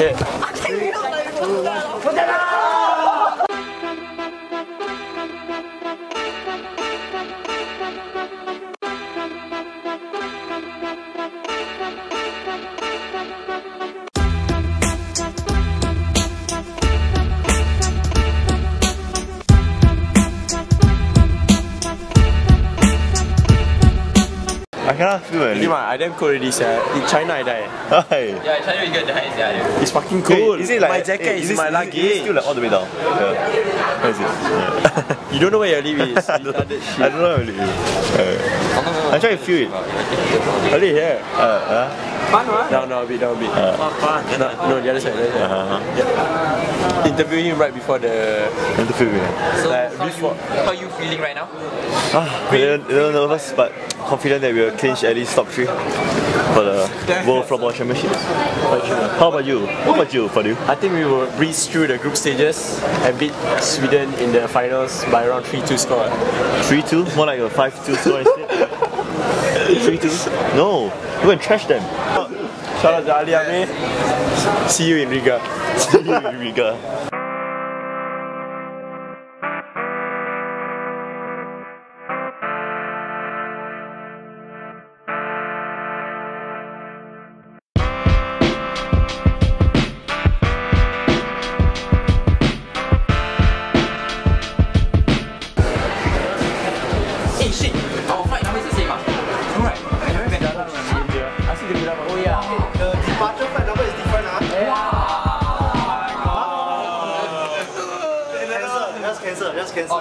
예. 아, 대기업 말고. Cannot feel Really, it. man, I damn cold already, sir. In China, I die. Hi. Yeah, China you get the heights, yeah. It's fucking cold. Is it like my jacket eh, is, it- my luggage? Is it still like all the way down? Yeah. Where is it? Yeah. You don't know where your leave is. I don't, Retarded. I don't know really. Uh, I'm trying to feel it. Really here? Uh, uh, Down, no, a bit, down a bit. No, no, the other side, the other side. uh, Yeah. Interview him right before the. and to feel it. So Like, how, before- you, how you feeling right now? Ah, a little, little nervous, but confident that we'll clinch at least top three for the World Floorball Championship. How about you? How about you, Fadu? I think we will breeze through the group stages and beat Sweden in the finals by around 3-2 score. 3-2? More like a 5-2 score instead? 3-2? No, go and trash them. Shout out to Ali Ame. See you in Riga. See you in Riga.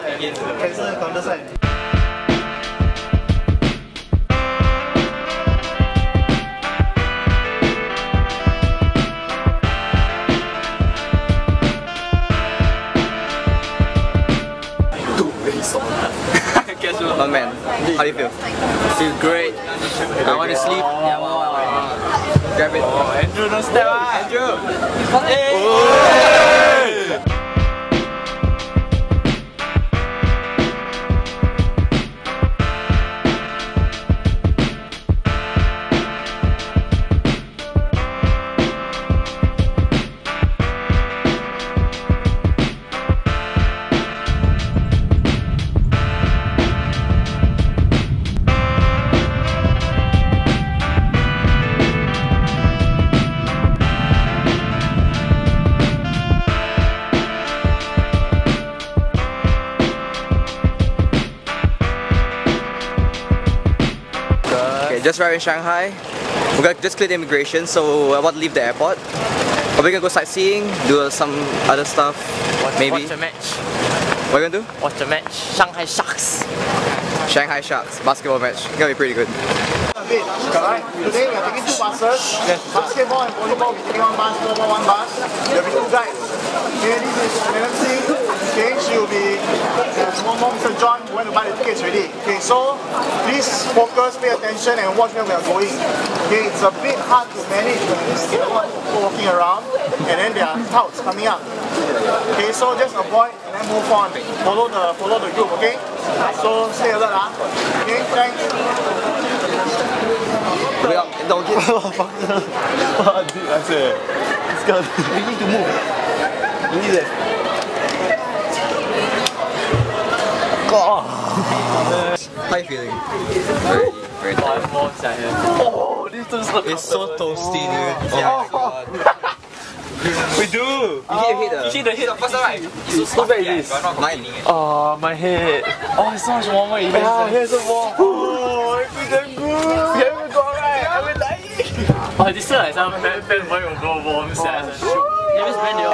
Cancel. Okay, cancel. Cancel the counter sign. Oh man, how do you feel? Feel great. I want to sleep. Yeah, wow, wow, wow. Grab it. Oh, Andrew, don't step ah. Andrew. Okay, just arrived in Shanghai. We're gonna just clear the immigration, so we're about to leave the airport. Are we're gonna go sightseeing, do some other stuff, maybe? Watch a match. What are you gonna do? Watch the match. Shanghai Sharks. Shanghai Sharks basketball match. Gonna be pretty good. Alright? Today we are taking two buses. Basketball and volleyball, we taking one bus, floorball one bus. There will be two guides. Okay, this is Madam Singh. Okay, she will be one more Mr. John who went to buy the tickets already. Okay, so please focus, pay attention and watch where we are going. Okay, it's a bit hard to manage when there's a people walking around and then there are touts coming up. Okay, so just avoid and then move on. Follow the follow the group, okay? So stay alert, ah. Okay, thanks. Don't get Oh, fuck. What did I say? This guy. We need to move. We need that. How you feeling? Very, very tired. Oh, this is the It's so toasty, dude. Oh my god. We do! You hit, hit the. You hit the hit. First time, right? So so bad is this. Mine. Oh, my head. Oh, it's so much warmer in here. Ah, here's a wall. Oh, it feels damn good. We haven't got right. I'm dying. Oh, this is like some fan fanboy over warm sad.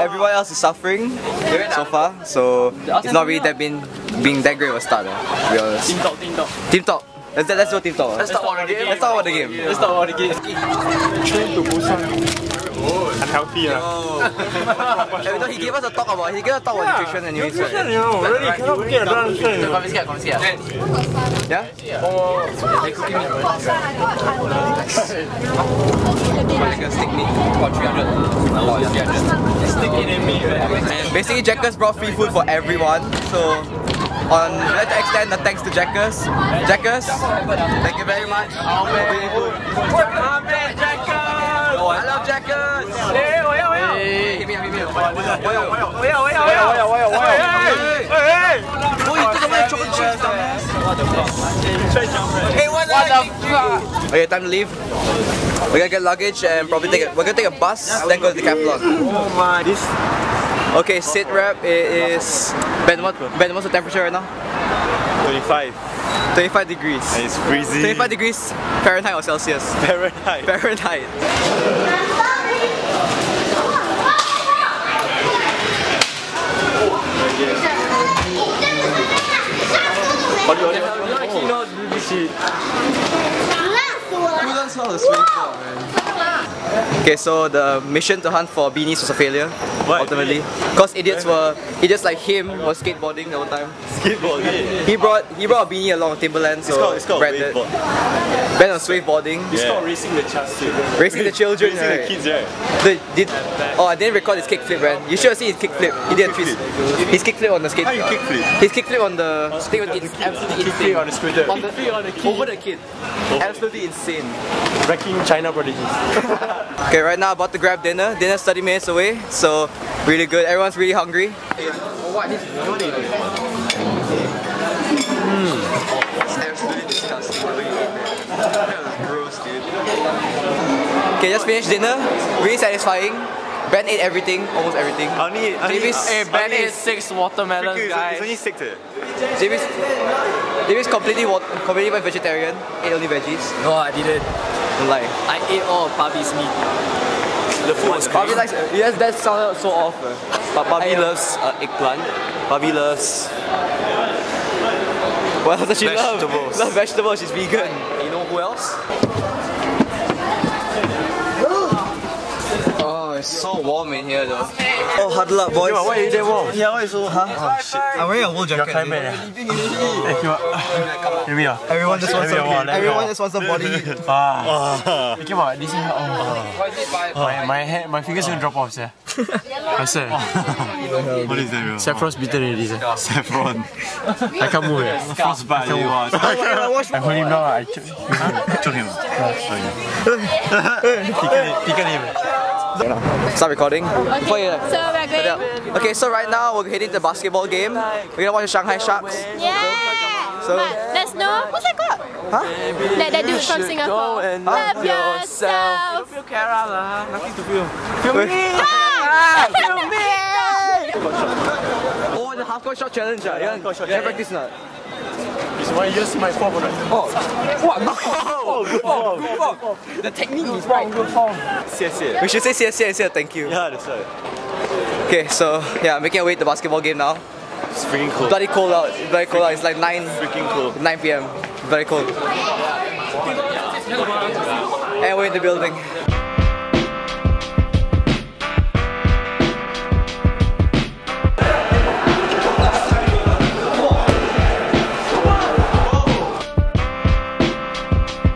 Everyone else is suffering so far, so it's not really that been being that great of a start. Uh, to be honest. Team talk, team talk. Team talk. Let's let's do team talk. Let's talk about the game. Let's talk about the game. Let's talk about the game. Train to Busan. Unhealthy lah. Eh, no, he gave us a talk about he gave us a talk about nutrition and nutrition. You know, really cannot get around Confiscate, confiscate. Yeah. They cooking meat. Like a stick meat for 300. Oh, it's 300. Stick it in me. Basically, Jackers brought free food for everyone. So, on let's extend the thanks to Jackers. Jackers, thank you very much. for bringing food. I love Jackers. Okay, time to leave. We're gonna get luggage and probably take a, we're gonna take a bus, then go to the Decathlon. Oh my, this Okay, sit rep it is Ben. What Ben? What's the temperature right now? 25. 25 degrees. And it's freezing. 25 degrees Fahrenheit or Celsius? Fahrenheit. Fahrenheit. you know this shit. Okay, so the mission to hunt for beanies was a failure. Why? Ultimately, because idiots were idiots like him were skateboarding the whole time. Skateboard. yeah. He brought he brought a beanie along Timberland, so It's called, it's called Brandon- waveboard. Ben on waveboarding, It's Yeah. called racing the chance. racing the children. Racing right? the kids, right? The, did, oh, I didn't record his kickflip, man. You should have seen his kickflip. He did a twist. His kickflip on the skate. How you kickflip? His kickflip on the oh, thing was it's absolutely Kickflip insane. on the scooter. On the, on the kid. over the kid. Absolutely insane. Wrecking China prodigies. Okay, right now about to grab dinner. Dinner's 30 minutes away, so really good. Everyone's really hungry. What? That was gross dude. Okay, just finished dinner. Really satisfying. Ben ate everything, almost everything. I only, I only, Davis, Hey, Ben Ben ate six watermelons, It's, guys. it's only six. Eh. Davis, Davis completely wa- completely went vegetarian. Ate only veggies. No, I didn't. Don't. I ate all of Bobby's meat. The food was Bobby likes. Yes, that sounded so off. eh. But Bobby loves uh, eggplant. Bobby loves. What else does she Vegetables. love? Love vegetables. She's vegan. You know who else? It's so warm in here though. Oh, huddle up, boys. Why are you there, warm? Yeah, why so? Huh? I'm wearing a wool jacket. Hear me out. Everyone just wants Everyone, some. Everyone just wants some body heat. Ah. Come on, this is oh. my my hand, my fingers gonna drop off, sir. I sir. What is that, bro? Saffron's bitter already, sir. Saffron. I can't move it. Frostbite. You want? I hold him down. I choke. Choke him. Tickle him. Start recording. Before you- So we're going. Okay, so right now we're heading to the basketball game. We're gonna watch the Shanghai Sharks. Yeah. So- but there's no what's that called? Huh? That that dude from Singapore. and Love love yourself. Feel Kara lah. Nothing to feel. Feel me. Feel me. Oh, the half court shot challenge. Ah, yeah. court shot Yeah, challenge. practice not. It's why you just oh. my form. Oh, what? Oh, good form. Oh. Good form. The technique is right. Oh, good form. CSA. We should say CSC and say thank you. Yeah, that's right. Okay, so yeah, making our way to the basketball game now. It's freaking cold. Bloody cold out. Bloody cold out. It's like 9, Freaking cold. 9 p.m. Very cold. And we're in the building.